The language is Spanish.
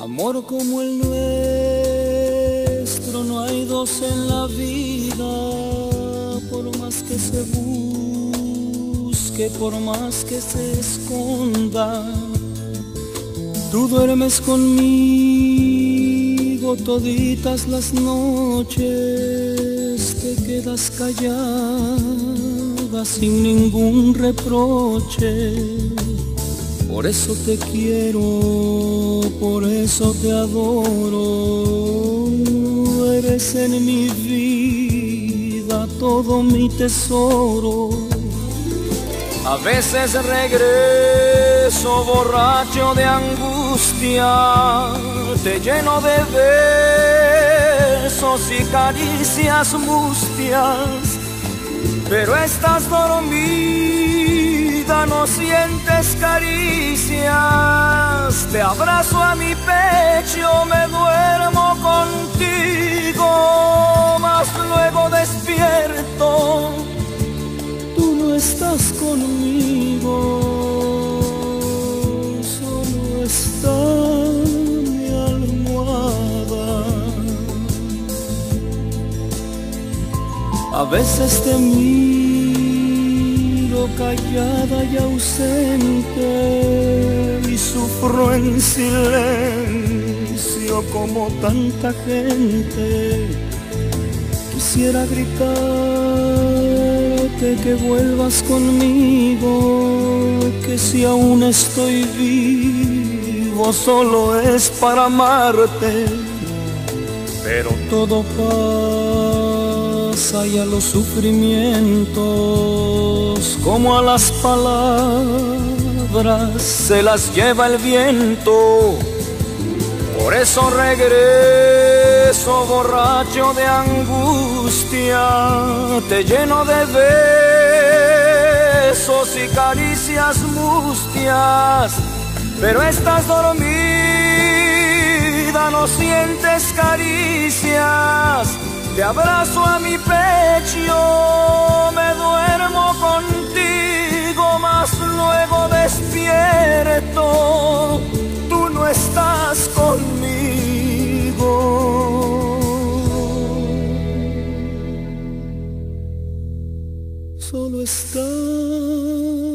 Amor como el nuestro no hay dos en la vida, por más que se busque, por más que se esconda. Tú duermes conmigo toditas las noches, te quedas callada sin ningún reproche. Por eso te quiero, por eso te adoro. Eres en mi vida todo mi tesoro. A veces regreso borracho de angustia, te lleno de besos y caricias mustias, pero estás no sientes caricias, te abrazo a mi pecho, me duermo contigo, mas luego despierto estás conmigo, solo está mi almohada. A veces te miro callada y ausente y sufro en silencio como tanta gente. Quisiera gritar que vuelvas conmigo, que si aún estoy vivo solo es para amarte, pero todo pasa y a los sufrimientos, como a las palabras, se las lleva el viento. Por eso regreso borracho de angustia, te lleno de besos y caricias mustias, pero estás dormida, no sientes caricias, te abrazo a mi pecho, solo están.